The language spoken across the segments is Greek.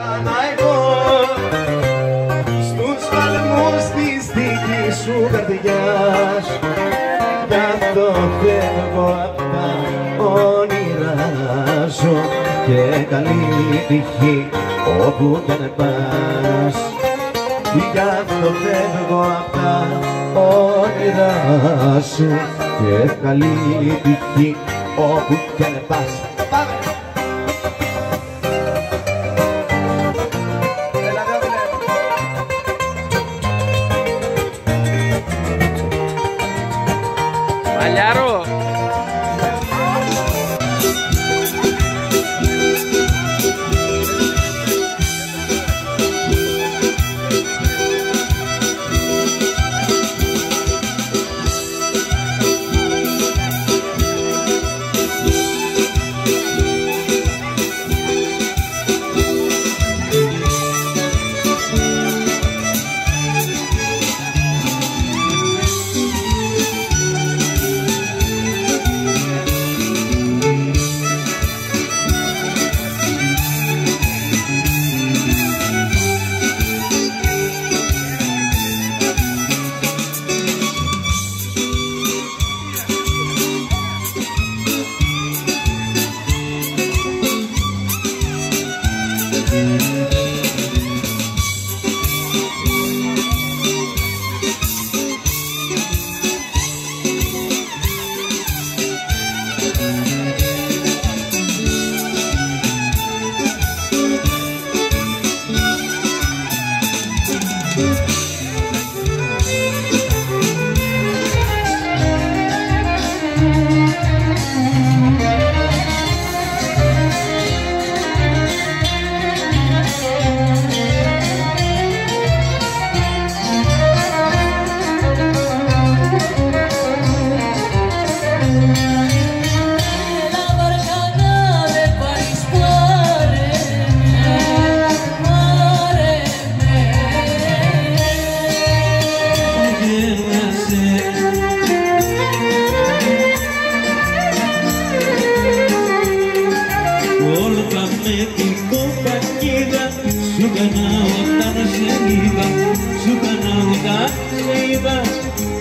Κάνα εγώ στους παλμούς της δικής σου καρδιάς Γι' αυτό φεύγω απ' τα όνειρά σου και καλή τύχη όπου κι αν πας. Γι' αυτό φεύγω απ' τα όνειρά σου και καλή τύχη όπου κι αν πας Allaro.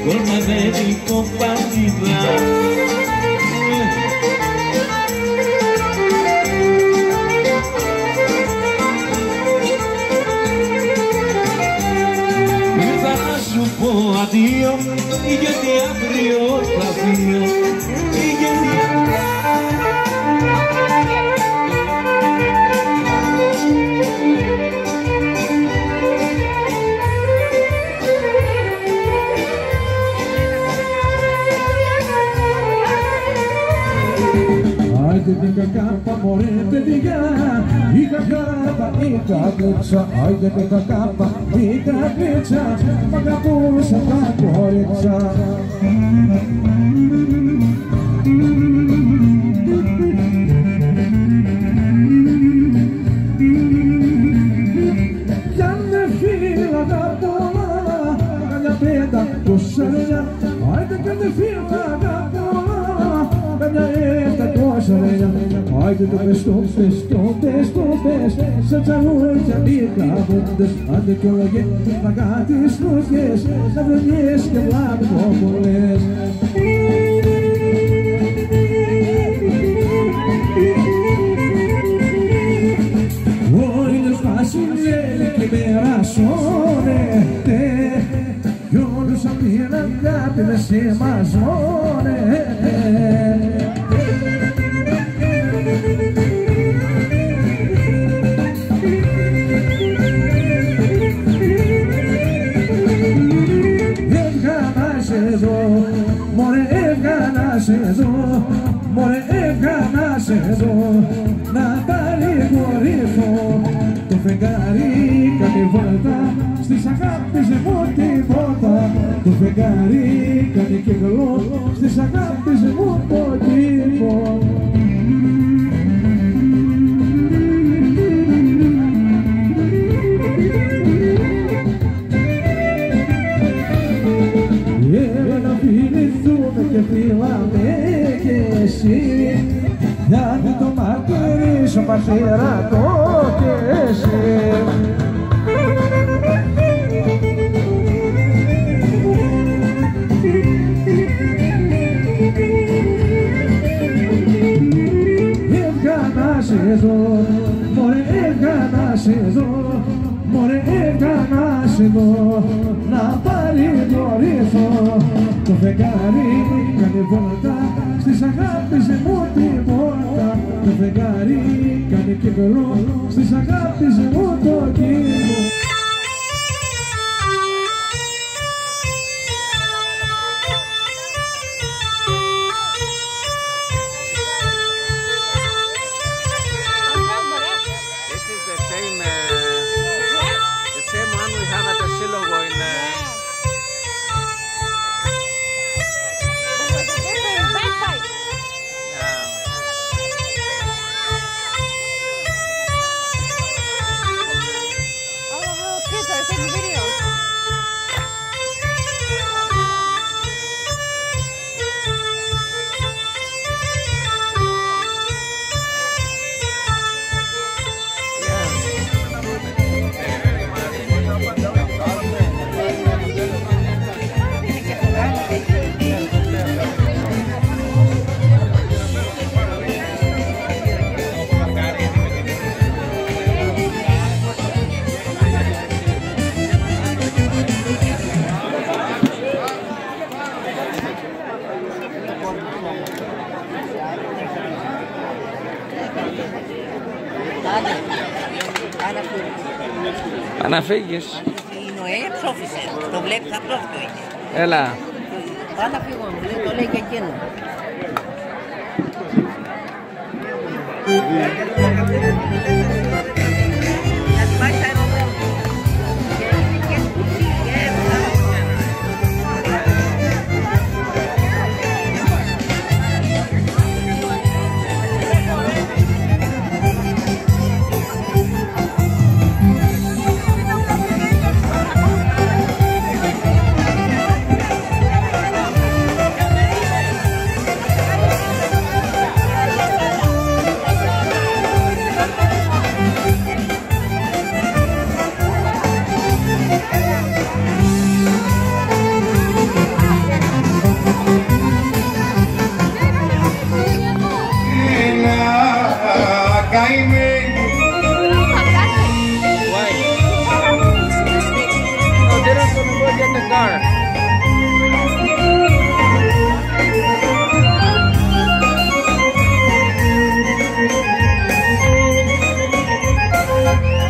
Κόλπαμε την κομπακίδα Ήρθα να σου πω αδείο γιατί αύριο θα φύγω Άιντε την κακάπα μωρέ παιδιά, η κακάπα η κακλέτσα, άιντε την κακάπα η κακλέτσα, μ' αγαπούσα τα κορίτσα. Το πες το πες το πες το πες, σαν τσαλούτια λίγα βόντες, άντε κι όλα γε, να κάτεις νοσιές, να βρεθείς και βλάβεις όπολες. Όλοι βασιλέλοι και περασόνετε κι όλους απ' την αγάπη με σημαζώνε Έβγα φεγγάρι κάνει βόλτα. Στις αγάπης μου την πόρτα το φεγγάρι κάνει και γλω στις αγάπης μου την πόρτα Έλα να φιληθούμε και φύλαμε κι εσύ. Γιατί το μαρτυρήσω πατέρα το σε δω, μωρέ έβγα να σε δω. Μωρέ έβγα να σε δω, να παρηγορηθώ Το φεγγάρι κάνει βόλτα. Στις αγάπης μου την πόρτα Το φεγγάρι κάνει κύκλο στις αγάπης μου το Να φύγεις. Η Νοέ ψόφισε. Το βλέπεις απλώς το είναι. Έλα. Πάω να φύγω, μου λέει, το λέει και εκείνο. Να Pagkain oh, mo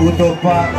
Untuk Pak.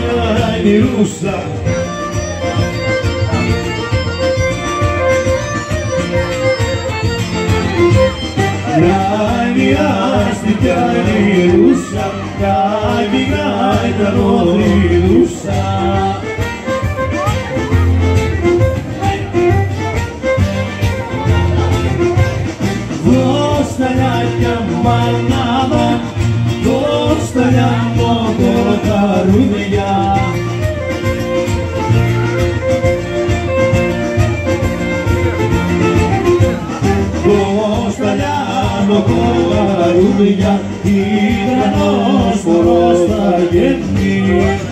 Άσπρη, Γιάννη ρούσα. Γιάννη άσπρη, Γιάννη ρούσα, Γιάννη γάιτα ρούσα. Δώστα λιάκια μανάδα, δώστα λιάκια καρούδια. Λιάκια καρούδια, ήταν ως φορός τα γέννη.